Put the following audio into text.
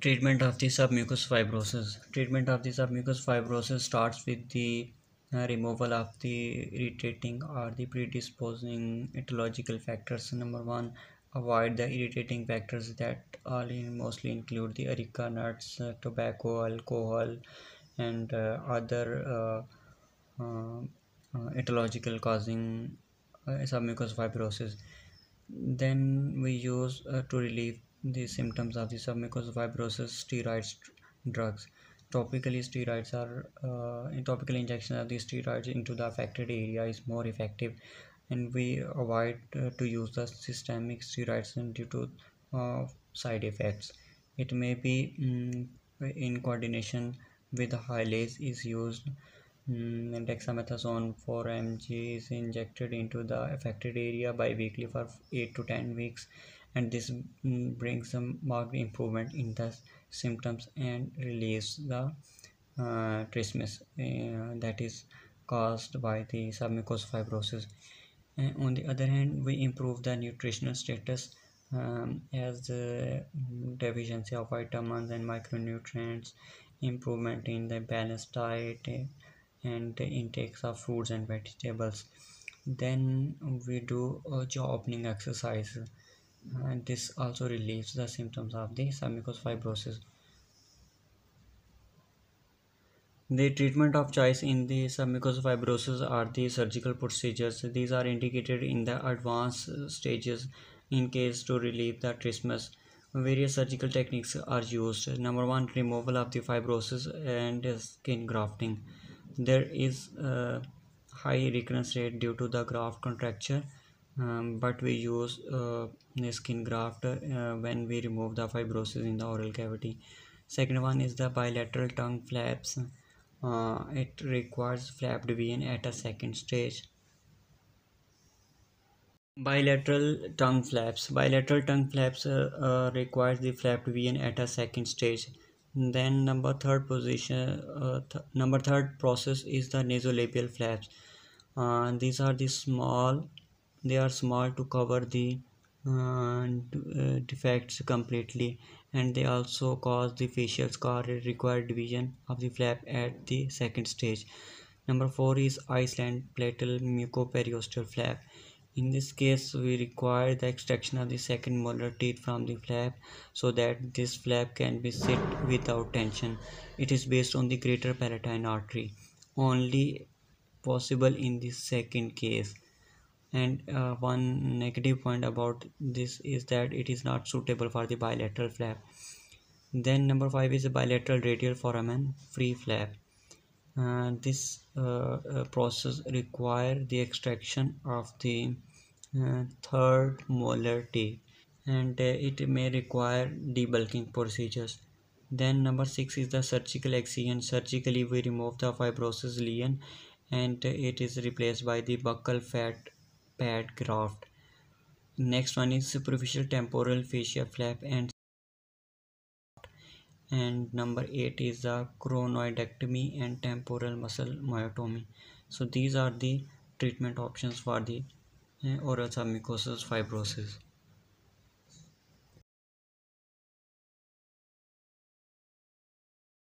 treatment of the submucous fibrosis. Treatment of the submucous fibrosis starts with the uh, removal of the irritating or the predisposing etiological factors. Number one avoid the irritating factors that all in mostly include the areca nuts uh, tobacco alcohol and uh, other uh, uh, uh, etiological causing submucous fibrosis. Then we use to relieve the symptoms of the submucous fibrosis steroids drugs. Topically steroids are uh, topical injection of the steroids into the affected area is more effective and we avoid uh, to use the systemic steroids due to uh, side effects. It may be um, in coordination with Hyalase is used um, dexamethasone 4 mg is injected into the affected area bi-weekly for 8 to 10 weeks and this brings a marked improvement in the symptoms and relieves the uh, trismus uh, that is caused by the submucous fibrosis. And on the other hand we improve the nutritional status um, as the deficiency of vitamins and micronutrients improvement in the balanced diet and the intakes of fruits and vegetables. Then we do a jaw opening exercise and this also relieves the symptoms of the submucous fibrosis. The treatment of choice in the submucous fibrosis are the surgical procedures. These are indicated in the advanced stages in case to relieve the trismus. Various surgical techniques are used. Number one, removal of the fibrosis and skin grafting. There is a high recurrence rate due to the graft contracture um, but we use uh, skin graft uh, when we remove the fibrosis in the oral cavity. Second one is the bilateral tongue flaps. Uh, it requires flapped vein at a second stage. Bilateral tongue flaps. Bilateral tongue flaps uh, uh, requires the flapped vein at a second stage. Then number third position uh, th number third process is the nasolabial flaps. Uh, these are the small they are small to cover the uh, uh, defects completely and they also cause the facial scar required division of the flap at the second stage. Number four is island palatal mucoperiosteal flap. In this case we require the extraction of the second molar teeth from the flap so that this flap can be sit without tension. It is based on the greater palatine artery. Only possible in the second case and uh, one negative point about this is that it is not suitable for the bilateral flap. Then number five is a bilateral radial forearm free flap. Uh, this uh, uh process require the extraction of the uh, third molar teeth and uh, it may require debulking procedures. Then number six is the surgical excision surgically we remove the fibrosis lesion and it is replaced by the buccal fat pad graft next one is superficial temporal fascia flap and and number 8 is the coronoidectomy and temporal muscle myotomy. So these are the treatment options for the uh, oral submucous fibrosis